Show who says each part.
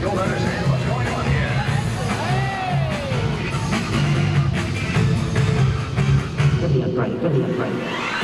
Speaker 1: don't understand what's going on here. Give me upright, Give me upright.